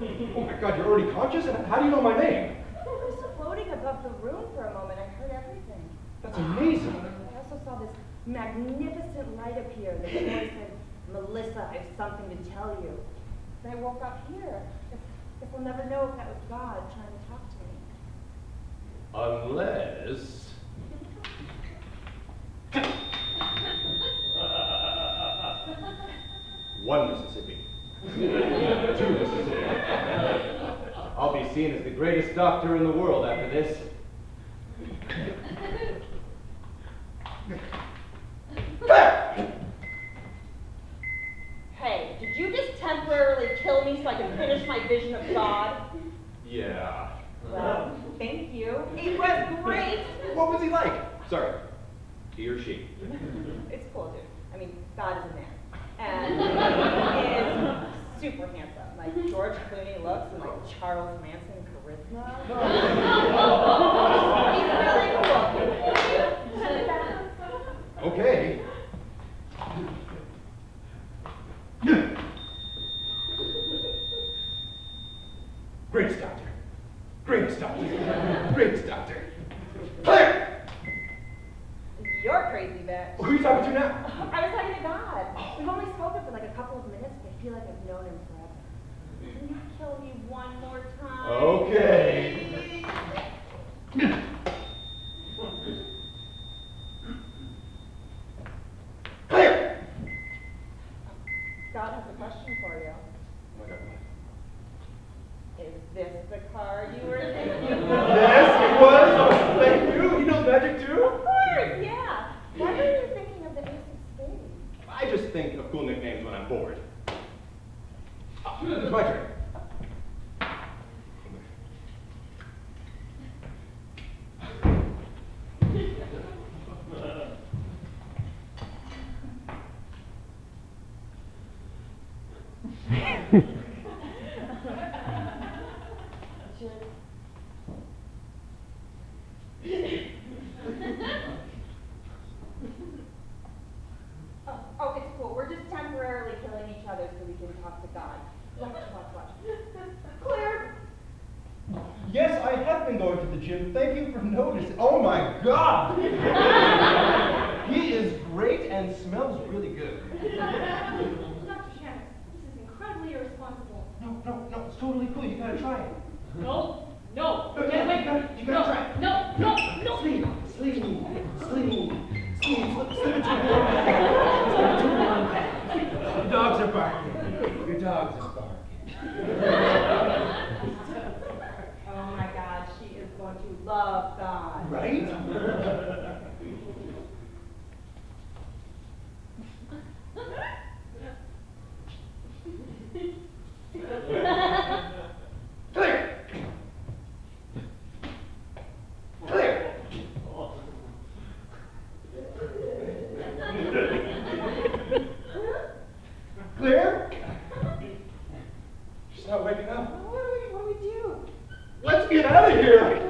oh my god, you're already conscious? And how do you know my name? I was floating above the room for a moment. I heard everything. That's amazing. I also saw this magnificent light appear. The voice said, Melissa, I have something to tell you. And I woke up here. If, if we'll never know if that was God trying to talk to me. Unless... one Mississippi. Two Mississippi. I'll be seen as the greatest doctor in the world after this. Hey, did you just temporarily kill me so I can finish my vision of God? Yeah. Well, thank you. It was great. What was he like? Sorry. He or she? It's cool, dude. I mean, God is a man. And he super handsome. Like mm-hmm. George Clooney looks and like Charles Manson charisma. He's really cool. Okay. Greatest doctor. Greatest doctor. Greatest doctor. Claire! You're crazy, bitch. Who are you talking to now? I was talking to God. We've only spoken for like a couple of minutes, but I feel like I've known him forever. Can you kill me one more time? Okay. Claire! God has a question for you. Oh my God, what? Is this the car you were thinking? Yes, it was. Oh, thank you. You know magic too? Of course, yeah. Why were you thinking of the ace of spades? I just think of cool nicknames when I'm bored. Ah, it's my turn. Oh, oh, it's cool. We're just temporarily killing each other so we can talk to God. Watch, watch, watch. Claire! Yes, I have been going to the gym. Thank you for noticing. Oh my God! he is great and smells really good. Dr. Shanks, this is incredibly irresponsible. No, no, no, it's totally cool. You gotta try it. No, Oh my God, she is going to love God. Right? Clear! Clear! Clear? She's not waking up. What do we, what do we do? Get out of here!